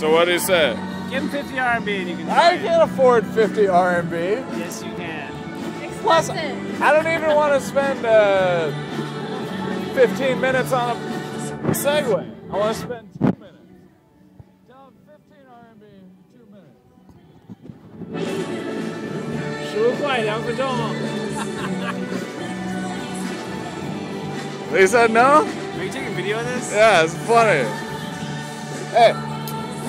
So what do you say? Give him 50 RMB and you can I can't afford 50 RMB. Yes, you can. Expensive. Plus, I don't even want to spend uh, 15 minutes on a Segway. I want to spend two minutes. 15 RMB, two minutes. They said no? Are you taking video of this? Yeah, it's funny. Hey.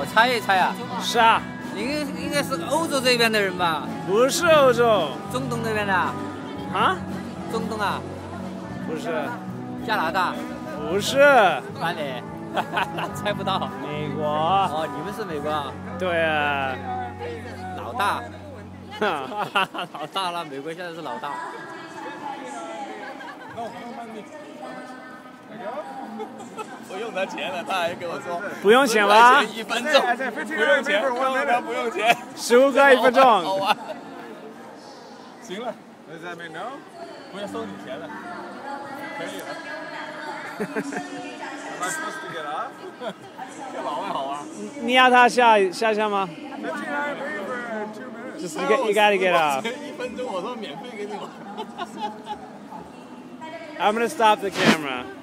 我猜一猜啊，是啊，你应该是欧洲这边的人吧？不是欧洲，中东那边的？啊？中东啊？不是，加拿大？不是，哪里？猜不到。美国？哦，你们是美国？对啊，老大，老大了，美国现在是老大。不用他钱了，他还跟我说不用钱了，一分钟，不用钱，十五块一分钟。好玩。行了，那 n o w 不要收你钱了。可以。哈哈哈。他四十给了，这老板好啊。你要他下下下吗？四 t 给，你赶紧给了。一分钟我都免费给你了。I'm gonna stop the camera.